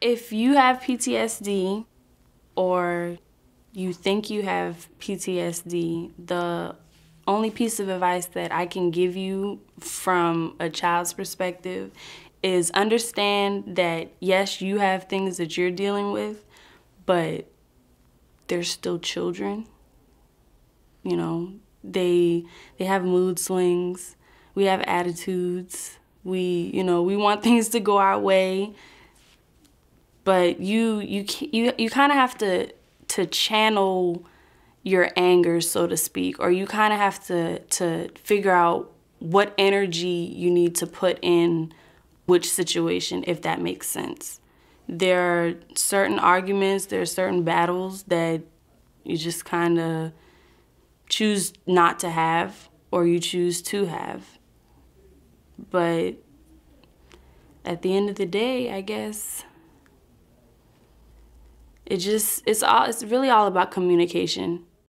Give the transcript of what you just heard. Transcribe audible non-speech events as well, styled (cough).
If you have PTSD or you think you have PTSD, the only piece of advice that I can give you from a child's perspective is understand that yes, you have things that you're dealing with, but they're still children. You know, they they have mood swings. We have attitudes. We, you know, we want (laughs) things to go our way. But you you you you kind of have to to channel your anger, so to speak, or you kind of have to to figure out what energy you need to put in which situation, if that makes sense. There are certain arguments, there are certain battles that you just kind of choose not to have or you choose to have. But at the end of the day, I guess it just it's all it's really all about communication